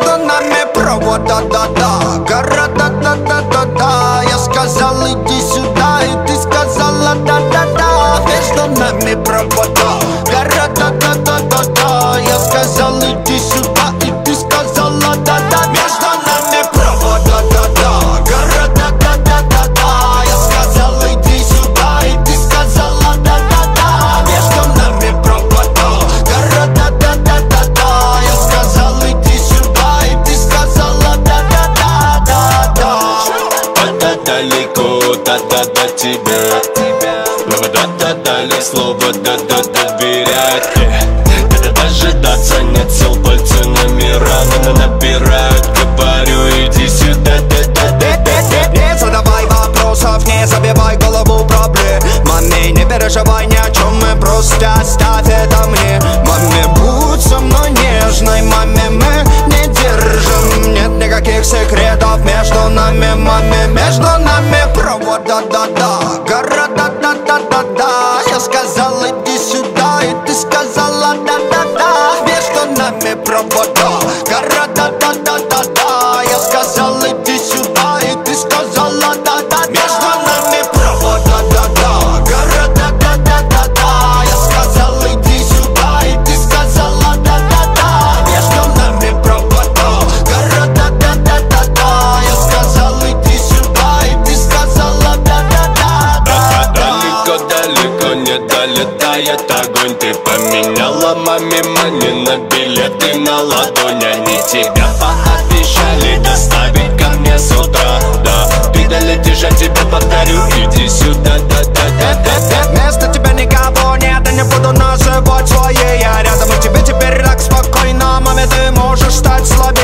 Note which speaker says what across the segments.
Speaker 1: Между нами провода, да-да Города, да-да-да-да. Я сказал, иди сюда И ты сказала, да-да-да. Между нами провода Города, да-да-да-да
Speaker 2: Далеко, да-да до тебя Но да-да дали слово, да-да доверять
Speaker 1: никаких секретов между нами, маме Между нами. Провода, да-да Города, да-да-да-да Я сказал, иди сюда, и ты сказала, да-да-да. Между нами провода Города, да-да-да-да
Speaker 2: долетает огонь Ты поменяла. Маме мани на билеты на ладонь. Они тебя пообещали доставить ко мне с утра. Да, ты долетишь, я тебе повторю Иди сюда, да-да-да-да-да
Speaker 1: Вместо тебя никого нет, и не буду называть своей. Я рядом, и тебе теперь так спокойно. Маме, ты можешь стать слабей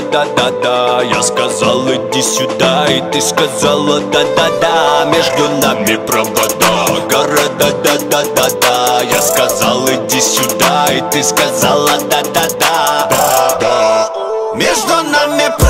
Speaker 2: да-да-да-да Я сказал, иди сюда, и ты сказала, да-да-да Между нами провода Города, да-да-да-да Я сказал, иди сюда, и ты сказала, да-да-да
Speaker 1: Между нами провода,